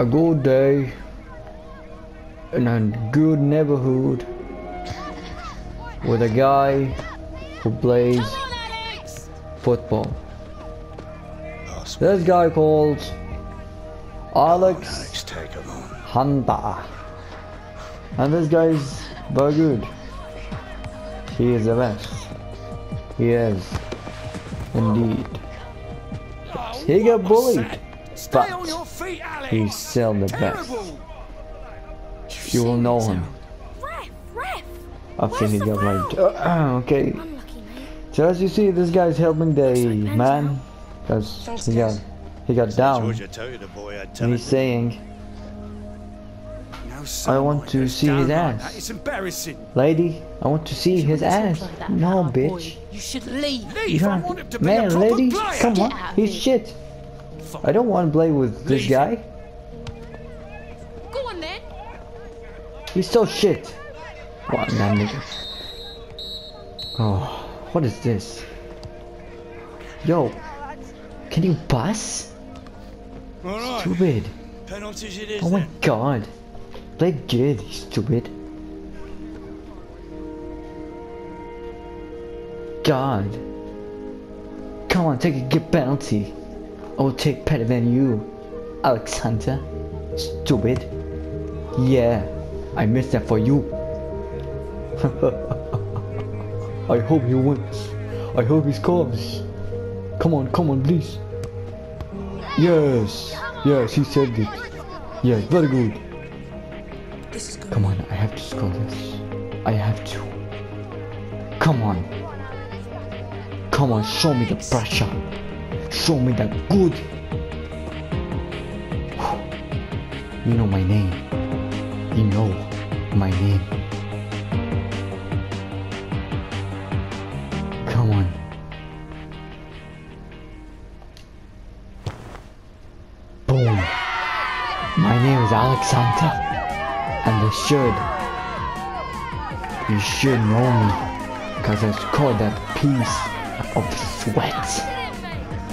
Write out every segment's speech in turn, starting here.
a good day in a good neighborhood with a guy who plays football. This guy called Alex. Hunter. And this guy's very good. He is the best. He is. Indeed. He got bullied. Stay But on your feet, Alex. He's still the best. Terrible. You will know him Ref, ref. after he Where's the got raped. Uh, okay. Unlucky. So as you see, this guy's helping the man. Because he got, he got down. George, I told boy And he's saying, No I want to see his down like ass. that. It's embarrassing. Lady, I want to see his ass. Like No, about our boy. bitch. You should leave. Leave. You I want him to be Man, a lady, player. come on. He's shit. I don't want to play with this guy. Go on then. He's so shit. What that nigga? Oh, what is this? Yo, can you pass? All right. Stupid. Penalties it is Oh my then. god. Play good, stupid. God. Come on, take a good penalty. I will take better than you, Alexander. Stupid. Yeah, I missed that for you. I hope he wins. I hope he scores. Come on, come on, please. Yes, yes, he said it. Yes, very good. Good. Come on, I have to score this. I have to. Come on. Come on, show me the pressure. Show me the good. You know my name. You know my name. Come on. Boom. My name is Alexander. And you should. You should know me. Because I scored that piece of sweat.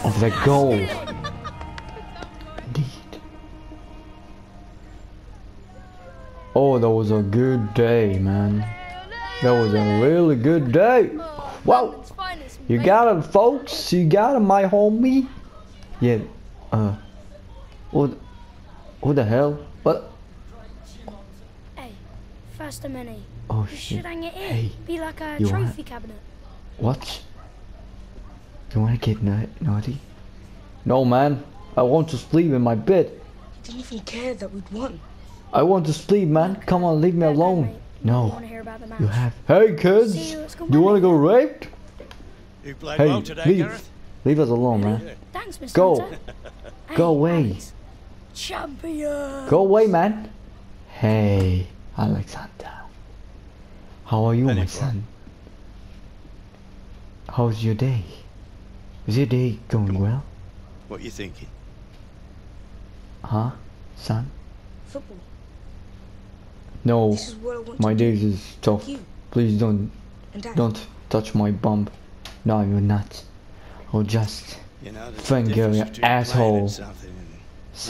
Of the goal. Indeed. Oh, that was a good day, man. That was a really good day. Wow. You mate. got it, folks. You got it, my homie. Yeah. Uh. Who, who the hell? What? Hey, faster mini. Oh You shit. should hang it in. Hey, Be like a you trophy what? cabinet. What? You wanna get na naughty? No, man. I want to sleep in my bed. Didn't even care that we'd won. I want to sleep, man. Come on, leave me Fair alone. mate. You No, want to hear about the you have. Hey, kids. You, Do you wanna go raped? You played Hey, well today, leave. Gareth. Leave us alone, man. Thanks, Mr. Go. Hunter. Go away. Alex. Champion. Go away, man. Hey, Alexander. How are you, Penny my son? How's your day? Is your day going well? What you thinking? Huh, son? Football. No, This is what I want my to do. days is tough. Please don't, and don't touch my bum. No, you're not. I'll just, You know, there's Finger, difference you between playing at asshole. son.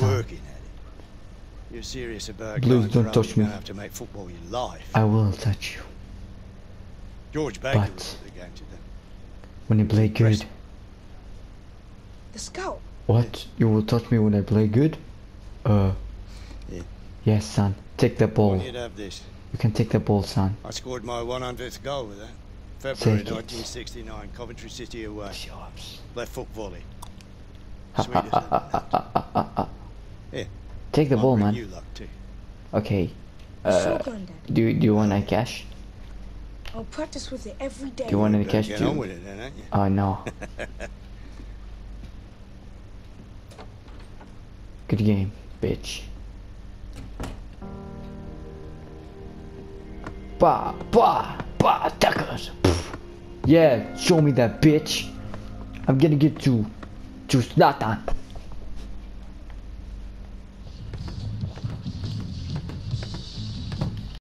working at it. You're serious about Please going don't touch me. have to make football your life. I will touch you George Baker but- was at the game today. when you play good. The scout. What? You will touch me when I play good? Uh. Yeah. Yes, son. Take the ball. you have this. You can take the ball, son. I scored my 100th goal with that. February Take it. 1969, Coventry City away. Sharps. Left foot volley. Sweet as that. Yeah. Take the Might ball, man. You luck too. Okay. Uh, do you, do you want any cash? I'll practice with it every day. Do you want any cash get on too? with it then, you? Oh no. Good game, bitch. Bah, bah, bah, tuckers. Yeah, show me that bitch. I'm gonna get to, to Zlatan.